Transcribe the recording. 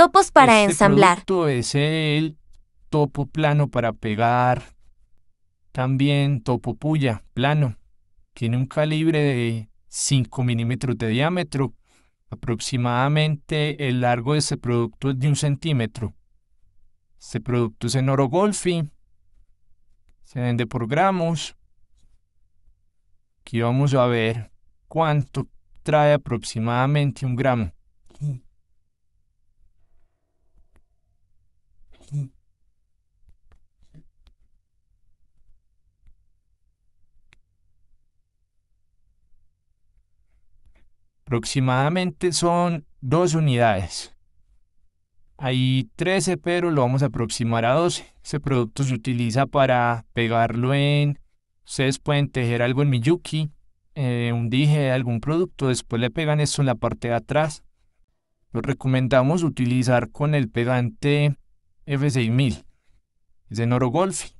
Topos para Este ensamblar. producto es el topo plano para pegar. También topo puya plano. Tiene un calibre de 5 milímetros de diámetro. Aproximadamente el largo de este producto es de un centímetro. Este producto es en oro golfi. Se vende por gramos. Aquí vamos a ver cuánto trae aproximadamente un gramo. Aproximadamente son dos unidades. Hay 13, pero lo vamos a aproximar a 12. Este producto se utiliza para pegarlo en... Ustedes pueden tejer algo en Miyuki, eh, un dije algún producto, después le pegan esto en la parte de atrás. Lo recomendamos utilizar con el pegante F6000. Es de Noro Golfi.